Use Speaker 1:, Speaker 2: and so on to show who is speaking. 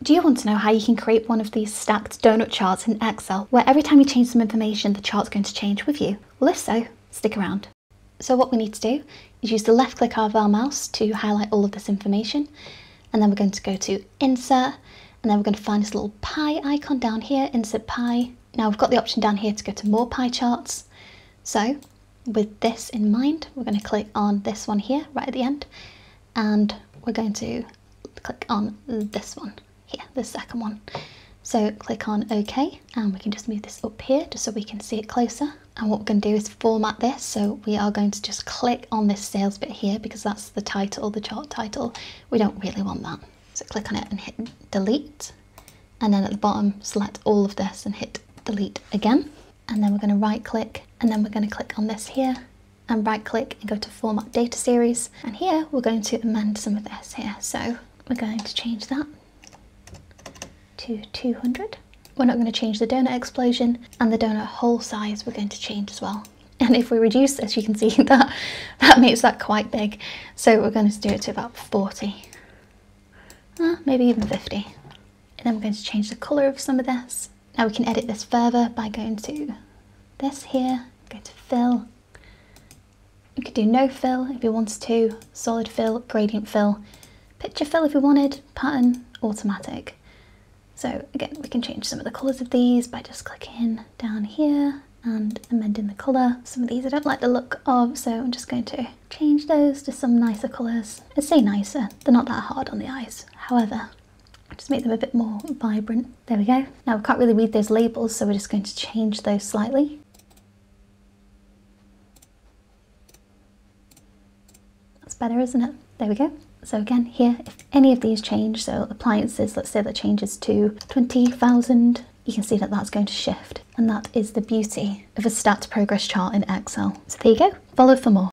Speaker 1: Do you want to know how you can create one of these stacked donut charts in Excel, where every time you change some information, the chart's going to change with you? Well, if so, stick around. So what we need to do is use the left click of our mouse to highlight all of this information, and then we're going to go to Insert, and then we're going to find this little pie icon down here, Insert Pie. Now we've got the option down here to go to More Pie Charts. So with this in mind, we're going to click on this one here, right at the end, and we're going to click on this one here, the second one. So click on OK and we can just move this up here just so we can see it closer. And what we're going to do is format this. So we are going to just click on this sales bit here because that's the title, the chart title. We don't really want that. So click on it and hit delete. And then at the bottom, select all of this and hit delete again. And then we're going to right click and then we're going to click on this here and right click and go to format data series. And here we're going to amend some of this here. So we're going to change that to 200. We're not going to change the donut explosion and the donut hole size we're going to change as well. And if we reduce this, you can see that that makes that quite big. So we're going to do it to about 40, uh, maybe even 50. And then we're going to change the colour of some of this. Now we can edit this further by going to this here, go to fill. You could do no fill if you wanted to, solid fill, gradient fill, picture fill if you wanted, pattern, automatic. So again, we can change some of the colours of these by just clicking down here and amending the colour. Some of these I don't like the look of, so I'm just going to change those to some nicer colours. I say nicer, they're not that hard on the eyes. However, just make them a bit more vibrant. There we go. Now we can't really read those labels, so we're just going to change those slightly. That's better, isn't it? There we go. So again, here, if any of these change, so appliances, let's say that changes to 20,000, you can see that that's going to shift. And that is the beauty of a stats progress chart in Excel. So there you go, follow for more.